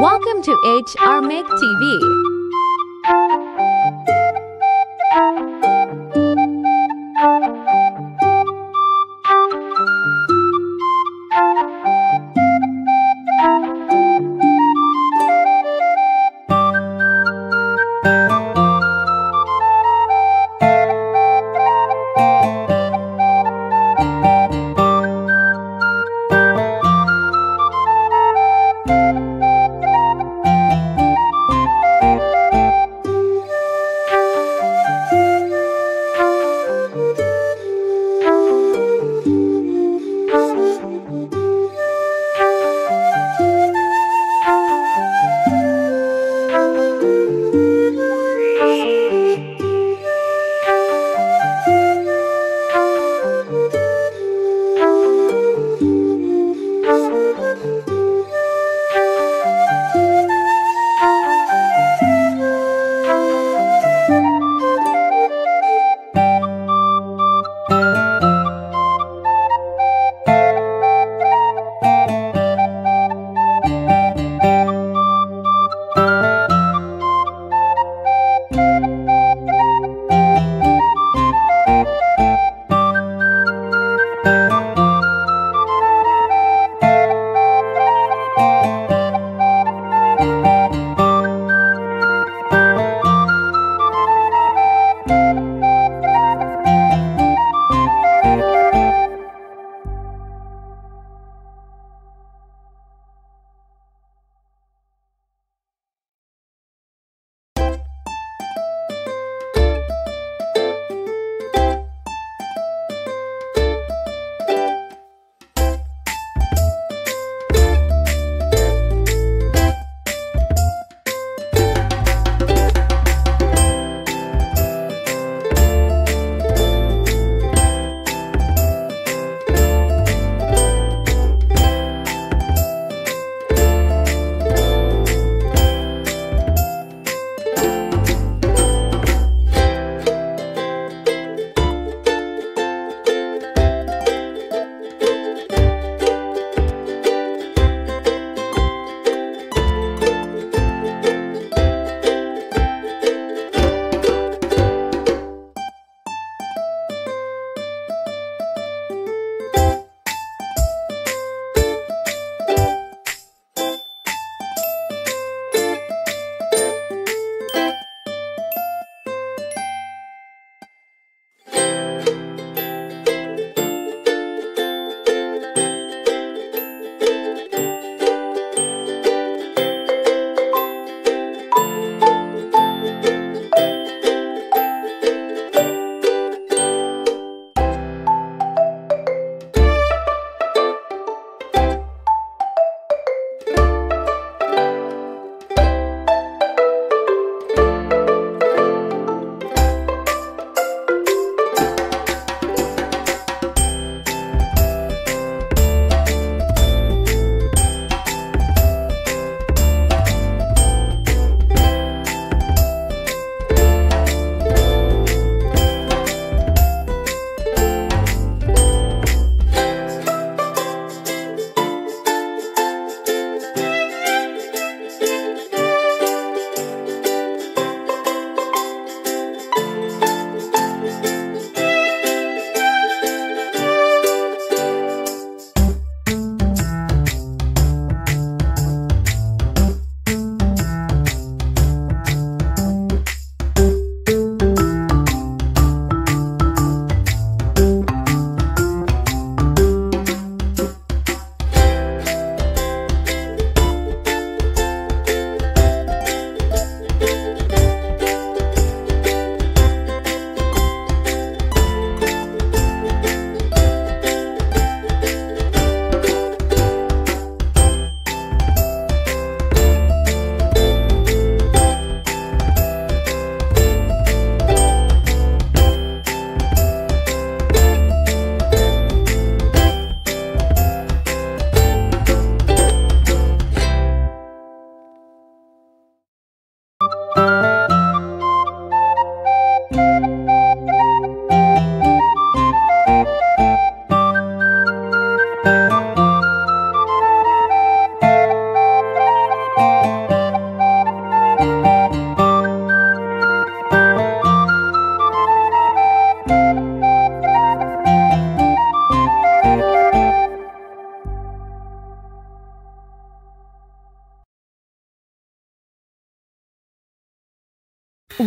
Welcome to HR Make TV.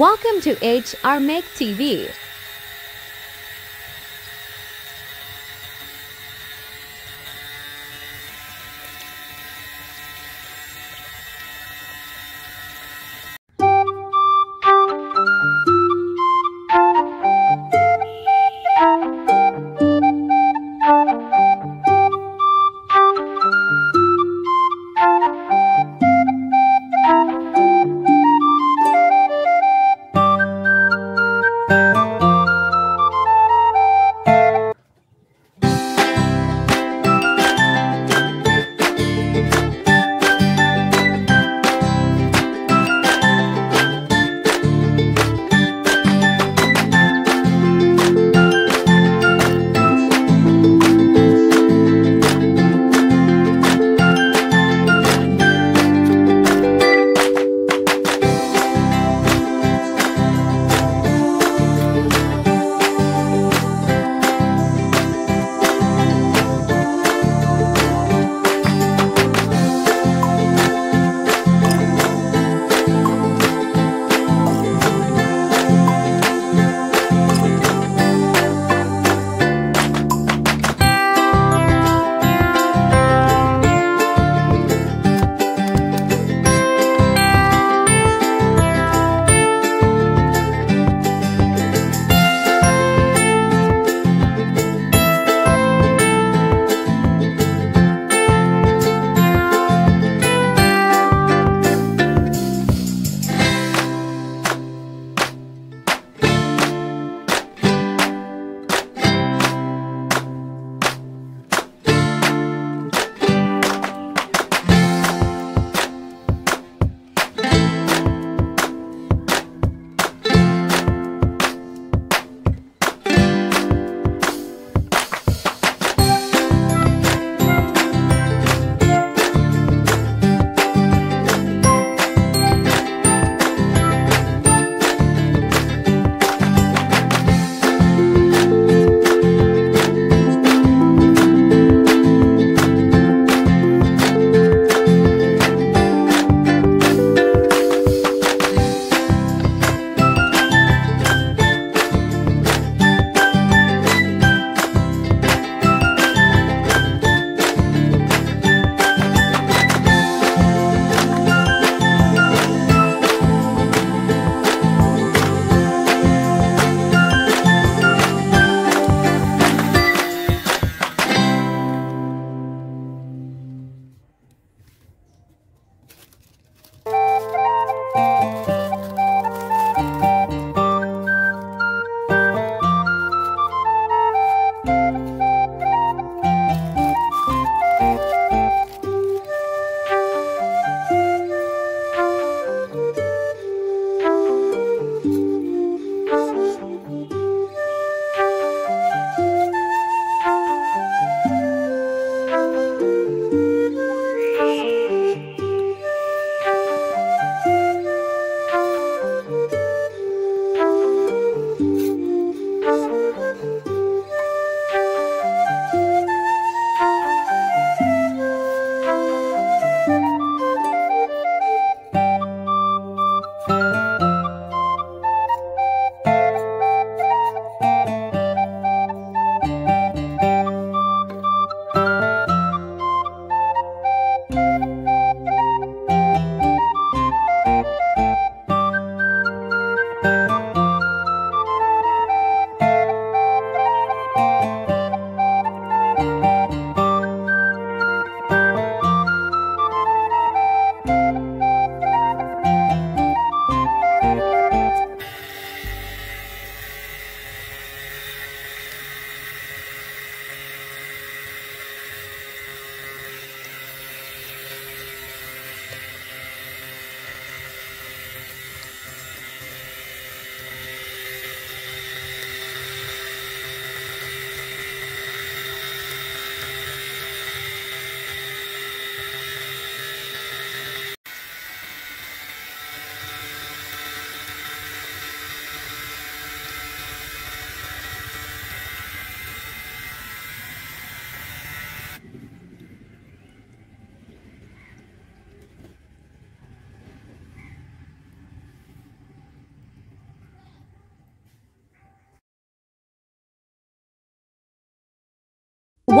Welcome to HR Make TV.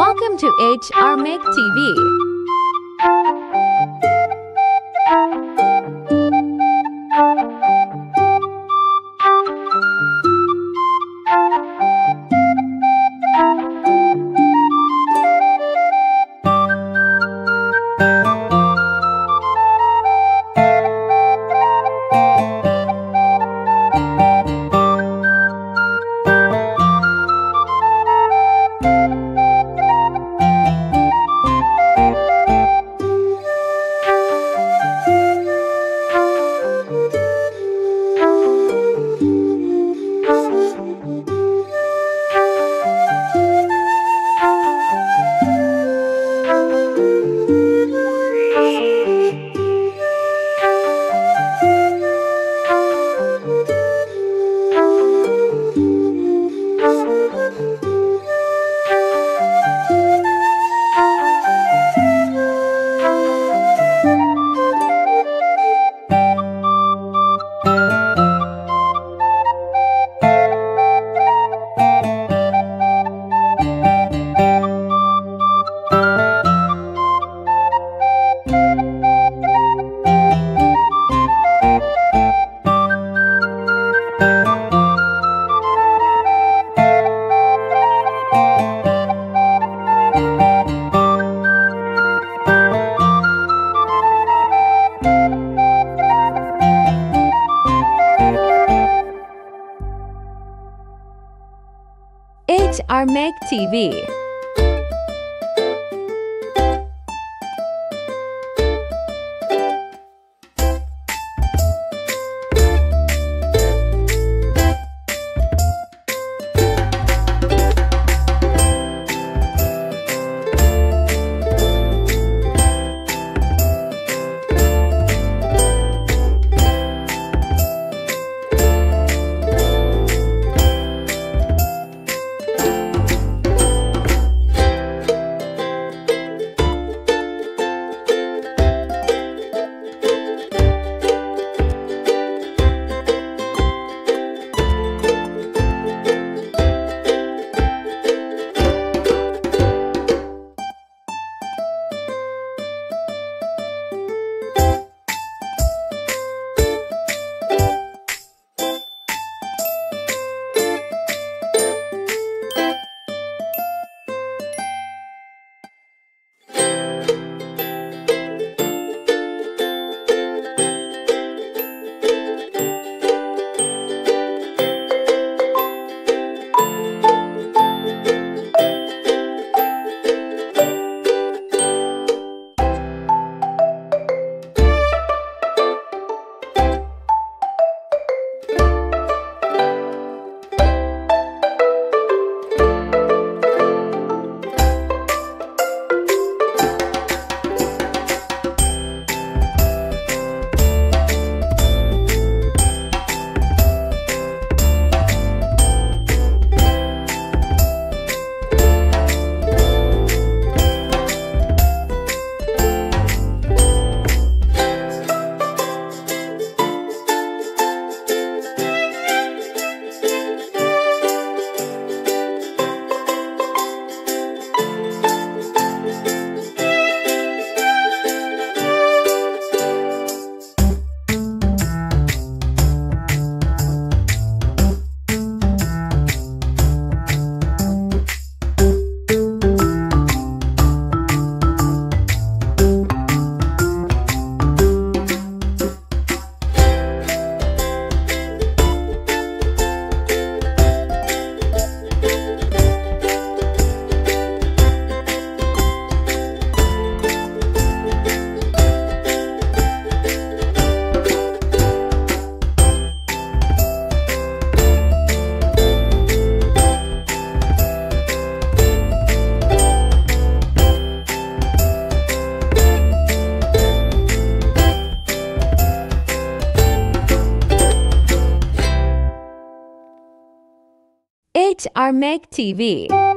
Welcome to HR Make TV. HR TV. HR Make TV.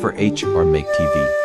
For HR Make TV.